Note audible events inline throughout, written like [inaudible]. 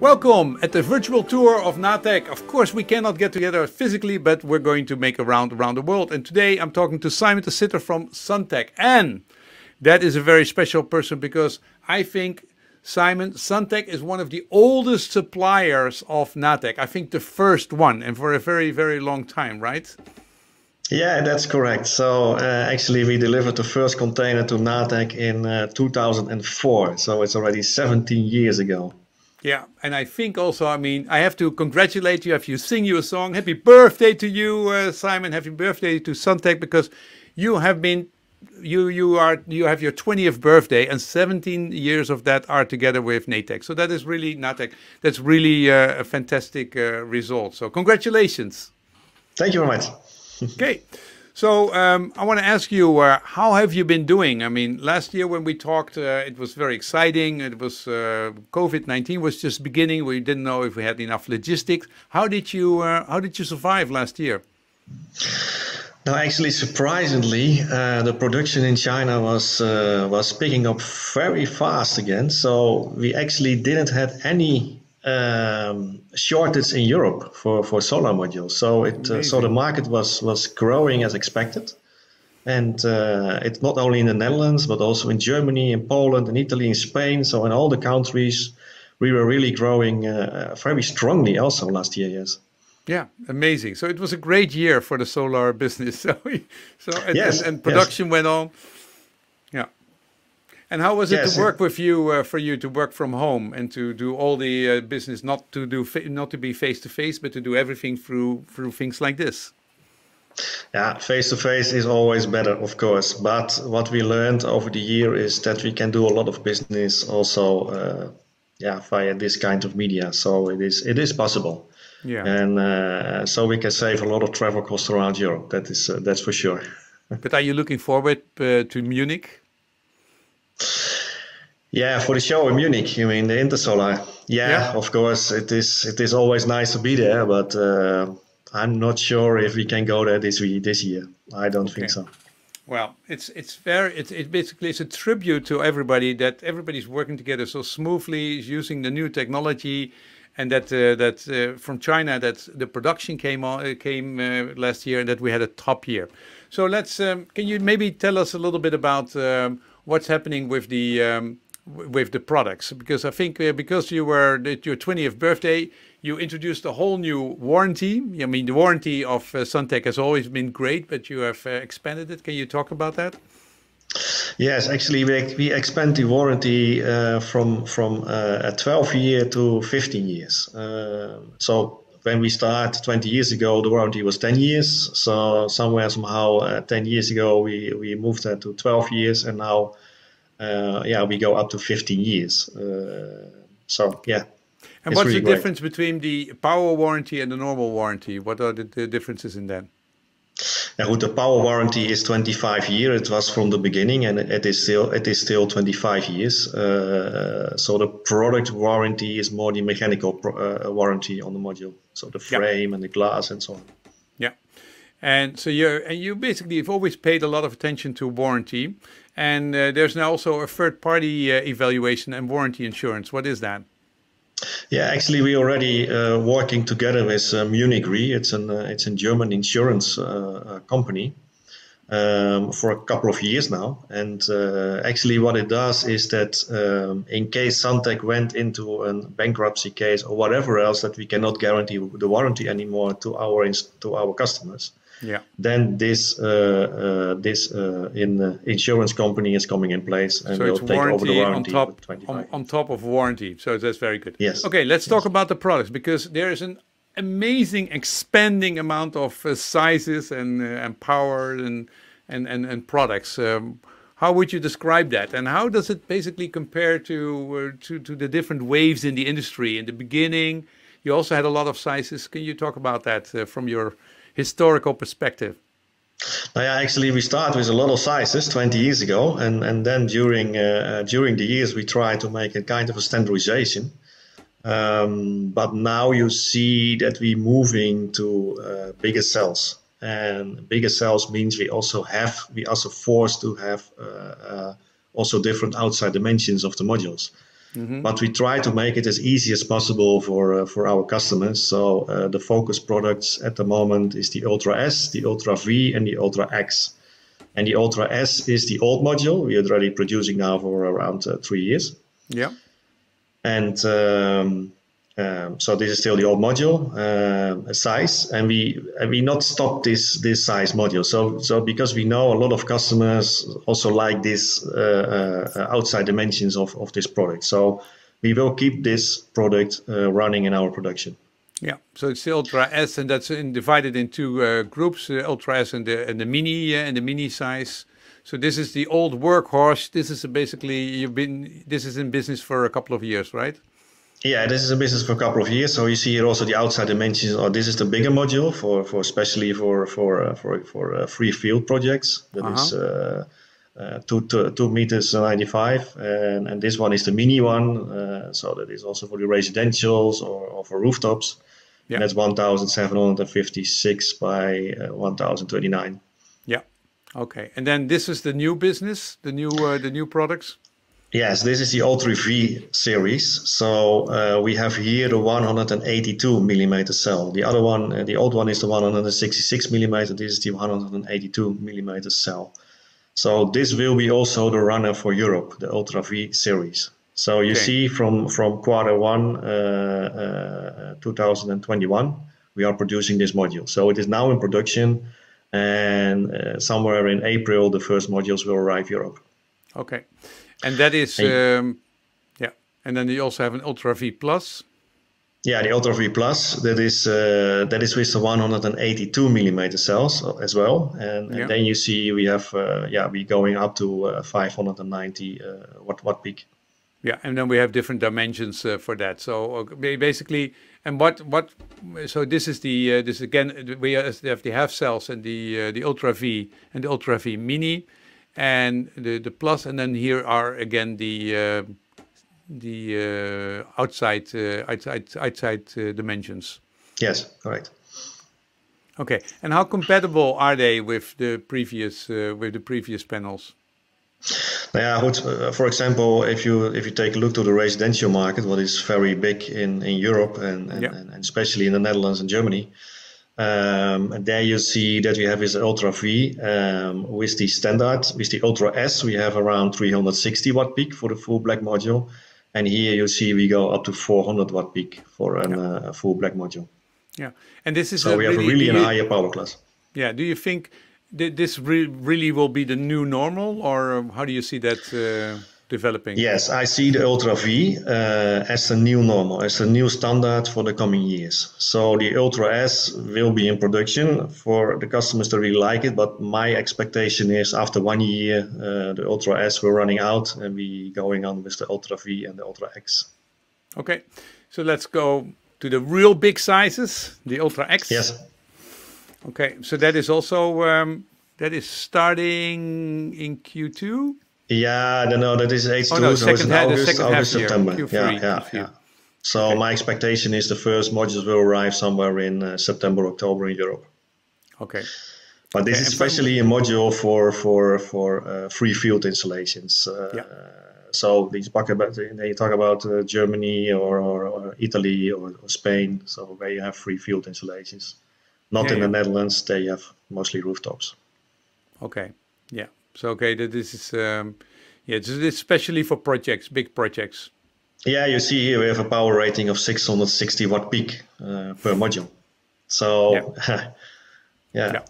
Welcome at the virtual tour of NATEC. Of course, we cannot get together physically, but we're going to make a round around the world. And today I'm talking to Simon de Sitter from Suntech. And that is a very special person because I think Simon, Suntech is one of the oldest suppliers of NATEC. I think the first one, and for a very, very long time, right? Yeah, that's correct. So uh, actually, we delivered the first container to NATEC in uh, 2004. So it's already 17 years ago. Yeah, and I think also, I mean, I have to congratulate you. Have you sing you a song? Happy birthday to you, uh, Simon. Happy birthday to Suntech because you have been, you you are you have your 20th birthday and 17 years of that are together with NATEC. So that is really NATEC. That's really uh, a fantastic uh, result. So congratulations. Thank you very much. okay. So um, I want to ask you, uh, how have you been doing? I mean, last year when we talked, uh, it was very exciting. It was uh, COVID nineteen was just beginning. We didn't know if we had enough logistics. How did you uh, How did you survive last year? No, actually, surprisingly, uh, the production in China was uh, was picking up very fast again. So we actually didn't have any um, shortage in Europe for, for solar modules. So it uh, so the market was was growing as expected, and uh, it's not only in the Netherlands but also in Germany, in Poland, in Italy, in Spain. So in all the countries, we were really growing uh, very strongly also last year. Yes. Yeah, amazing. So it was a great year for the solar business. [laughs] So, so and, yes, and, and production yes. went on. And how was it yes, to work with you uh, for you to work from home and to do all the uh, business not to do not to be face to face but to do everything through through things like this? Yeah, face to face is always better, of course. But what we learned over the year is that we can do a lot of business also, uh, yeah, via this kind of media. So it is it is possible. Yeah. And uh, so we can save a lot of travel costs around Europe. That is uh, that's for sure. [laughs] but are you looking forward uh, to Munich? Yeah, for the show in Munich, you mean the Intersolar? Yeah, yeah. of course, it is. It is always nice to be there, but uh, I'm not sure if we can go there this week, this year. I don't okay. think so. Well, it's it's very it's it basically it's a tribute to everybody that everybody's working together so smoothly, is using the new technology, and that uh, that uh, from China that the production came on uh, came uh, last year and that we had a top year. So let's um, can you maybe tell us a little bit about um, what's happening with the um, with the products because I think uh, because you were at your 20th birthday, you introduced a whole new warranty. I mean, the warranty of uh, Suntech has always been great, but you have uh, expanded it. Can you talk about that? Yes, actually, we, we expand the warranty uh, from from uh, a 12 year to 15 years. Uh, so when we start 20 years ago, the warranty was 10 years. So somewhere somehow uh, 10 years ago, we we moved that to 12 years, and now uh, yeah, we go up to 15 years. Uh, so yeah. And what's really the great. difference between the power warranty and the normal warranty? What are the, the differences in that? Yeah, the power warranty is 25 years. It was from the beginning, and it is still it is still 25 years. Uh, so the product warranty is more the mechanical pro, uh, warranty on the module, so the frame and the glass and so on. Yeah, and so you and you basically have always paid a lot of attention to warranty, and uh, there's now also a third party uh, evaluation and warranty insurance. What is that? Yeah, actually, we're already uh, working together with uh, Munich Re. It's an uh, it's a German insurance uh, uh, company um, for a couple of years now. And uh, actually, what it does is that um, in case Suntech went into a bankruptcy case or whatever else that we cannot guarantee the warranty anymore to our to our customers, yeah. then this uh, uh, this uh, in insurance company is coming in place and so will take over the warranty on top, on, on, top of warranty. So that's very good. Yes. Okay, let's yes. talk about the products because there is an amazing expanding amount of uh, sizes and uh, and power and and and, and products. Um, how would you describe that, and how does it basically compare to uh, to to the different waves in the industry? In the beginning, you also had a lot of sizes. Can you talk about that from your historical perspective? Now, yeah, actually, we start with a lot of sizes 20 years ago, and, and then during uh, during the years we try to make a kind of a standardization. Um, but now you see that we're moving to uh, bigger cells, and bigger cells means we also have we also forced to have uh, uh also different outside dimensions of the modules. Mm-hmm. But we try to make it as easy as possible for uh, for our customers. So uh, the focus products at the moment is the Ultra S, the Ultra V, and the Ultra X. And the Ultra S is the old module we are already producing now for around uh, three years. Yeah. And um, um, so this is still the old module uh, size, and we and we not stop this this size module. So so because we know a lot of customers also like this uh, uh, outside dimensions of of this product. So we will keep this product uh, running in our production. Yeah, so it's the Ultra S, and that's in, divided into uh, groups: the Ultra S and the and the Mini and the Mini size. So this is the old workhorse. This is basically you've been. This is in business for a couple of years, right? Yeah, this is a business for a couple of years. So you see here also the outside dimensions. Or oh, this is the bigger module for, for especially for for uh, for for uh, free field projects. That uh-huh. is uh, uh, two, two, two meters ninety five, and and this one is the mini one. Uh, so that is also for the residentials or, or for rooftops. Yeah. And that's one thousand seven hundred and fifty six by uh, one thousand twenty nine. Yeah. Okay. And then this is the new business, the new uh, the new products. Yes, this is the Ultra V series. So uh, we have here the 182 millimeter cell. The other one, uh, the old one is the 166 millimeter. This is the 182 millimeter cell. So this will be also the runner for Europe, the Ultra V series. So you okay. see from from quarter one uh, uh 2021, we are producing this module. So it is now in production, and uh, somewhere in April, the first modules will arrive Europe. Okay. And that is, um, yeah. And then you also have an Ultra V Plus. Yeah, the Ultra V Plus that is uh, that is with the 182 millimeter cells as well, and, and yeah. then you see we have uh, yeah we going up to uh, 590 uh, watt watt peak. Yeah, and then we have different dimensions uh, for that. So basically, and what what so this is the uh, this again we have the half cells and the the Ultra V and the Ultra V Mini and the the plus, and then here are again the uh, the uh, outside uh, outside outside uh, dimensions. Yes, correct. Okay, and how compatible are they with the previous uh, with the previous panels? Yeah, uh, for example, if you if you take a look to the residential market, what is very big in, in Europe and, and, yeah. and especially in the Netherlands and Germany, um, and there you see that we have this Ultra V um, with the standard, with the Ultra S, we have around 360 watt peak for the full black module. And here you see we go up to 400 watt peak for an, yeah. uh, a full black module. Yeah, and this is so we have really a you, higher power class. Yeah, do you think this re really will be the new normal, or how do you see that? Uh developing? Yes, I see the Ultra V uh, as a new normal, as a new standard for the coming years. So the Ultra S will be in production for the customers that really like it, but my expectation is after one year, uh, the Ultra S will running out and we going on with the Ultra V and the Ultra X. Okay, so let's go to the real big sizes, the Ultra X. Yes. Okay, so that is also um, that is starting in Q2. Yeah, no, no, that is H2, oh, no, so it's in August, August September. Q3, yeah, yeah, yeah. So okay. my expectation is the first modules will arrive somewhere in uh, September, October in Europe. Okay. But this okay. is especially a module for for for uh, free field installations. Uh, yeah. So these about they talk about uh, Germany or, or, or Italy or, or, Spain. So where you have free field installations, not yeah, in yeah. the Netherlands. They have mostly rooftops. Okay. Yeah. So okay, that this is um, yeah, it's especially for projects, big projects. Yeah, you see here we have a power rating of 660 watt peak uh, per module. So yeah. [laughs] yeah. yeah.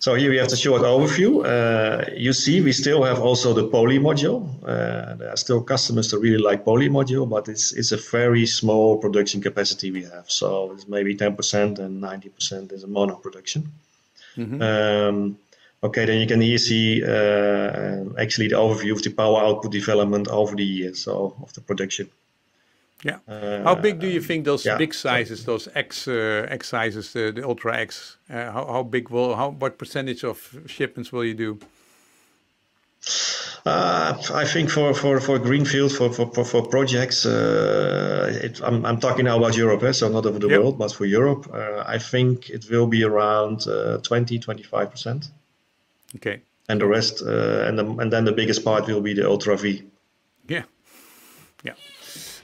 So here we have the short overview. Uh, you see, we still have also the poly module. Uh, there are still customers that really like poly module, but it's it's a very small production capacity we have. So it's maybe 10% and 90% is a mono production. Mm-hmm. Um, Okay, then you can here see uh, actually the overview of the power output development over the years, so of the production. Yeah. Uh, how big do you think those yeah. big sizes, those X uh, X sizes, the, the Ultra X, uh, how, how big will, how what percentage of shipments will you do? Uh, I think for for for greenfield for for for, projects, uh, it, I'm I'm talking now about Europe, eh? so not over the yep. world, but for Europe, uh, I think it will be around uh, 20 25 percent. Okay. And the rest, uh, and the, and then the biggest part will be the Ultra V. Yeah. Yeah.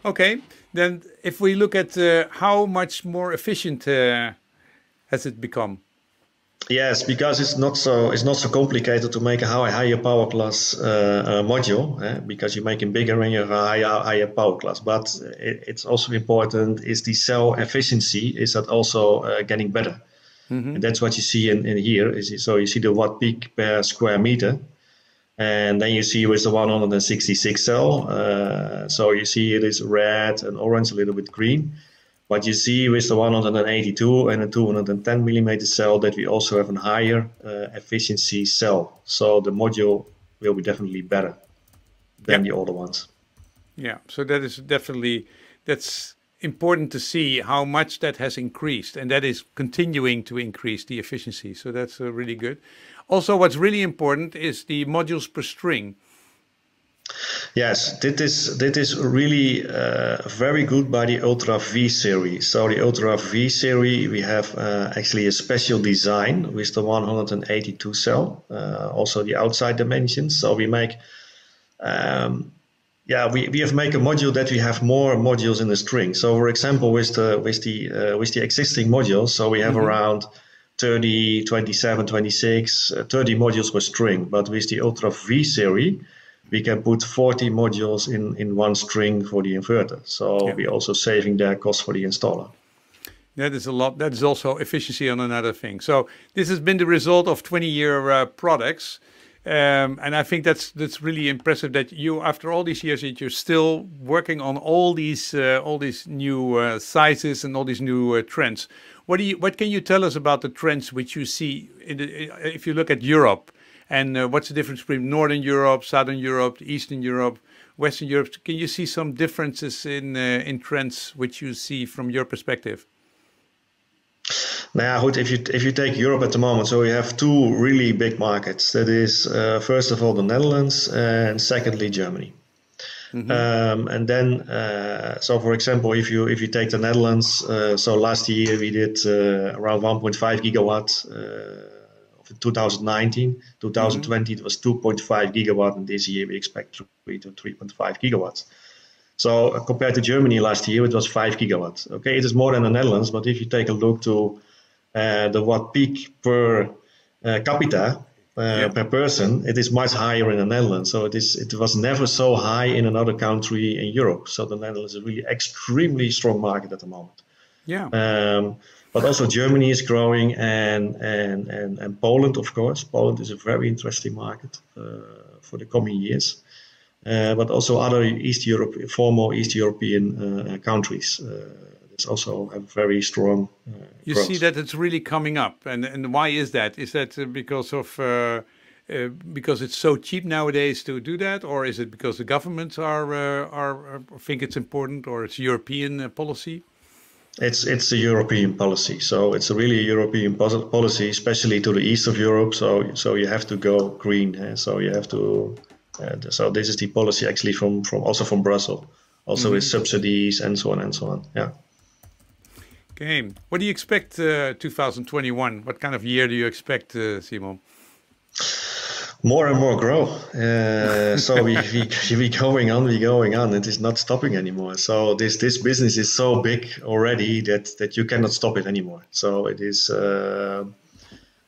Okay. Then, if we look at uh, how much more efficient uh, has it become? Yes, because it's not so it's not so complicated to make a high, higher power class uh, uh, module eh? because you make it bigger and you have a higher, higher power class. But it, it's also important is the cell efficiency is that also uh, getting better, mm-hmm. and that's what you see in, in here. Is so you see the watt peak per square meter, and then you see with the 166 cell. Uh, so you see it is red and orange, a little bit green but you see with the 182 and the 210 millimeter cell that we also have a higher uh, efficiency cell. So the module will be definitely better than yep. the older ones. Yeah, so that is definitely that's important to see how much that has increased, and that is continuing to increase the efficiency. So that's uh, really good. Also, what's really important is the modules per string. Yes, this is this is really uh, very good by the Ultra V series. So the Ultra V series, we have uh, actually a special design with the 182 cell, uh, also the outside dimensions. So we make, um, yeah, we, we have make a module that we have more modules in the string. So for example, with the with the uh, with the existing modules, so we have mm -hmm. around 30, 27, 26, uh, 30 modules per string. But with the Ultra V series we can put 40 modules in, in one string for the inverter. So yeah. we're also saving their cost for the installer. That is a lot. That is also efficiency on another thing. So this has been the result of 20-year uh, products. Um, and I think that's that's really impressive that you, after all these years, that you're still working on all these uh, all these new uh, sizes and all these new uh, trends. What do you what can you tell us about the trends which you see the, if you look at Europe? And uh, what's the difference between Northern Europe, Southern Europe, Eastern Europe, Western Europe? Can you see some differences in uh, in trends which you see from your perspective? Now, if you if you take Europe at the moment, so we have two really big markets. That is, uh, first of all, the Netherlands, and secondly, Germany. Mm -hmm. um, and then, uh, so for example, if you if you take the Netherlands, uh, so last year we did uh, around 1.5 gigawatt 2019. 2020 mm-hmm. it was 2.5 gigawatt, and this year we expect 3 to 3.5 gigawatts. So uh, compared to Germany last year, it was 5 gigawatts. Okay, it is more than the Netherlands, but if you take a look to uh, the watt peak per uh, capita uh, per person, it is much higher in the Netherlands. So it is it was never so high in another country in Europe. So the Netherlands is a really extremely strong market at the moment. Yeah. Um, but also Germany is growing and, and, and, and Poland, of course. Poland is a very interesting market uh, for the coming years. Uh, but also other East Europe, former East European uh, countries. There's also a very strong. you growth. see that it's really coming up, and and why is that? Is that because of uh, uh, because it's so cheap nowadays to do that, or is it because the governments are uh, are think it's important, or it's European policy? It's it's a European policy, so it's a really European policy, especially to the east of Europe. So so you have to go green. Eh? So you have to. Uh, so this is the policy actually from from also from Brussels, also mm -hmm. with subsidies and so on and so on. Yeah. Okay. What do you expect uh, 2021? What kind of year do you expect, uh, Simon? more and more grow. Uh, [laughs] so we, we we going on, we going on. It is not stopping anymore. So this this business is so big already that that you cannot stop it anymore. So it is, uh,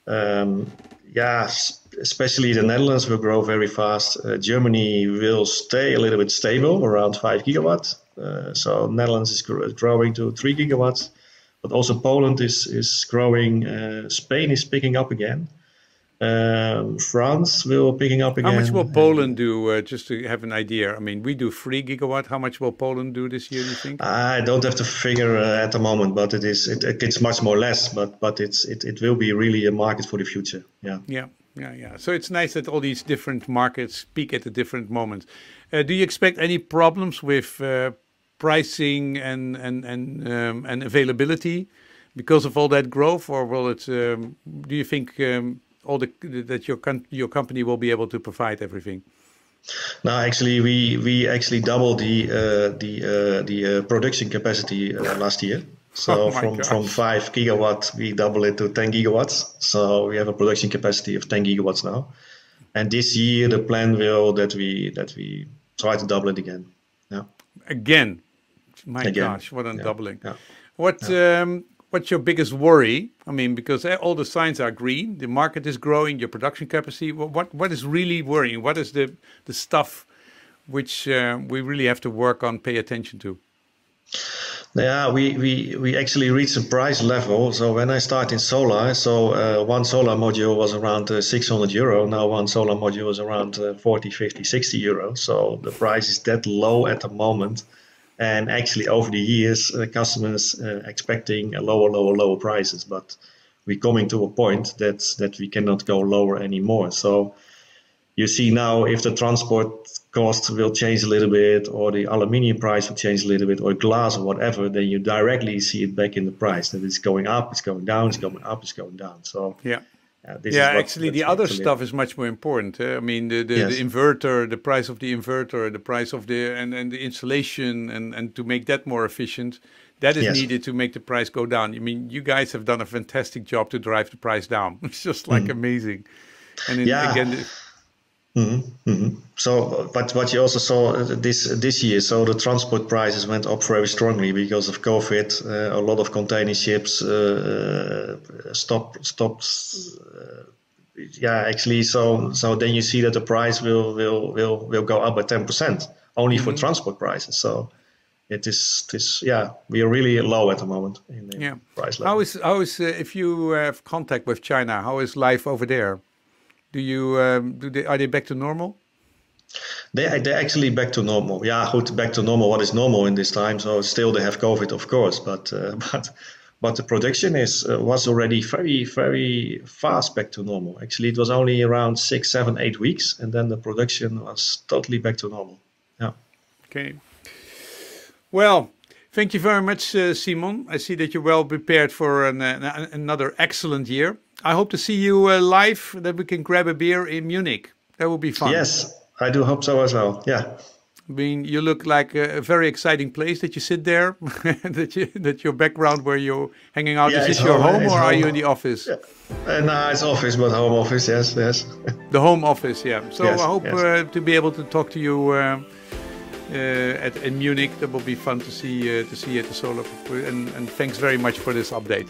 um, yeah. Especially the Netherlands will grow very fast. Uh, Germany will stay a little bit stable, around five gigawatts. Uh, so Netherlands is growing to three gigawatts, but also Poland is is growing. Uh, Spain is picking up again. Um, France will picking up again. How much will Poland do? Uh, just to have an idea. I mean, we do three gigawatt. How much will Poland do this year? Do you think? I don't have the figure uh, at the moment, but it is it, it's much more less. But but it's it, it will be really a market for the future. Yeah. Yeah. Yeah, yeah. So it's nice that all these different markets peak at a different moment. Uh, do you expect any problems with uh, pricing and and and um, and availability because of all that growth, or will it? Um, do you think um, all the that your your company will be able to provide everything? No, actually, we we actually doubled the uh, the uh, the uh, production capacity uh, last year. [laughs] So oh from gosh. from five gigawatt, we double it to ten gigawatts. So we have a production capacity of ten gigawatts now. And this year, the plan will that we that we try to double it again. Yeah. Again. My Again. gosh, what a Yeah. doubling. Yeah. What um, what's your biggest worry? I mean, because all the signs are green, the market is growing, your production capacity. What what, what is really worrying? What is the the stuff which uh, we really have to work on, pay attention to? Yeah, we, we, we actually reached a price level. So when I started in solar, so uh, one solar module was around uh, 600 euro. Now one solar module is around uh, 40, 50, 60 euro. So the price is that low at the moment. And actually over the years, uh, customers uh, expecting a lower, lower, lower prices. But we're coming to a point that, that we cannot go lower anymore. So you see now if the transport cost will change a little bit or the aluminium price will change a little bit or glass or whatever then you directly see it back in the price that it's going up it's going down it's going up it's going down so Yeah. Uh, yeah, actually, the other stuff is much more important. eh? I mean, the, the, Yes. the inverter, the price of the inverter, the price of the and, and the installation, and and to make that more efficient, that is Yes. needed to make the price go down. I mean, you guys have done a fantastic job to drive the price down. [laughs] It's just like amazing. And in. Yeah. again, Mhm, mhm. So, but what you also saw uh, this this year, so the transport prices went up very strongly because of COVID. Uh, a lot of container ships uh, uh, stopped stopped. Uh, yeah, actually, so so then you see that the price will will will will go up by ten percent only for transport prices. So it is this yeah we are really low at the moment in the yeah. price level. How is how is uh, if you have contact with China? How is life over there? Do you um, do they are they back to normal? They they're actually back to normal. Yeah, good, back to normal. What is normal in this time? So still they have COVID, of course, but uh, [laughs] but but the production is uh, was already very very fast back to normal. Actually, it was only around six, seven, eight weeks, and then the production was totally back to normal. Yeah. Okay. Well, thank you very much, uh, Simon. I see that you're well prepared for an, uh, another excellent year. I hope to see you uh, live, that we can grab a beer in Munich. That would be fun. Yes, I do hope so as well. Yeah. I mean, you look like a, a very exciting place that you sit there. [laughs] that you, that your background where you're hanging out Yeah, is this your home, home, or are you in the office? Uh, no, it's office, but home office. Yes, yes. [laughs] The home office, yeah. So Yes, I hope yes. uh, to be able to talk to you uh, uh, at in Munich. That will be fun to see uh, to see at the solar. And, and thanks very much for this update.